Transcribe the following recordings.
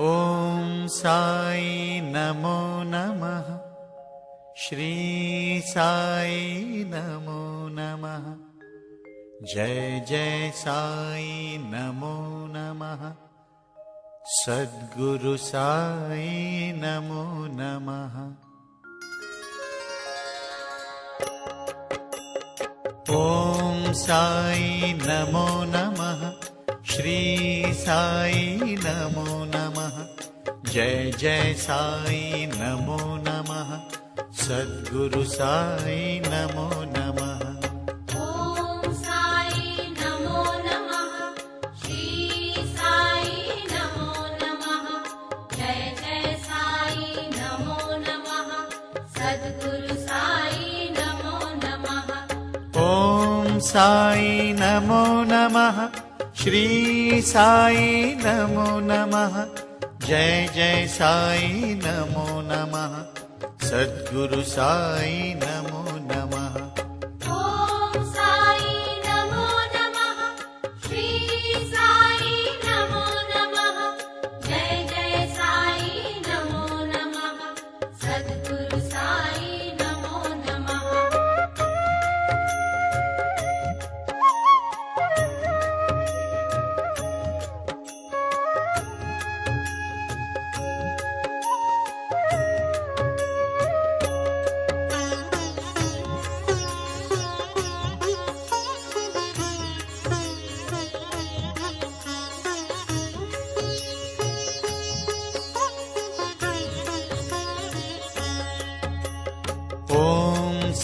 ॐ साई नमो नमः। श्री साई नमो नमः। जय जय साई नमो नमः। सद्गुरु साई नमो नमः। ॐ साई नमो नमः। श्री साई नमो नमः जय जय साई नमो नमः। सद्गुरु साई नमो नमः। साई नमो नमः। श्री साई नमो नमः जय जय साई नमो नमः। सद्गुरु साई नमो नमः। ॐ साई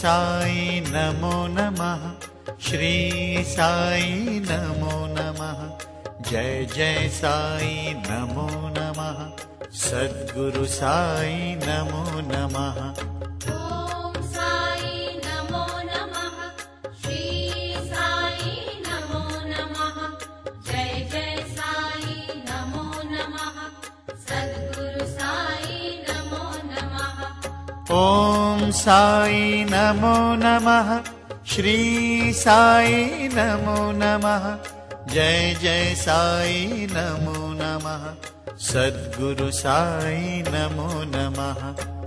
साई नमो नमः। श्री साई नमो नमः। जय जय साई नमो नमः। सद्गुरु साई नमो नमः ॐ साई नमो नमः। श्री साई नमो नमः। जय जय साई नमो नमः। सद्गुरु साई नमो नमः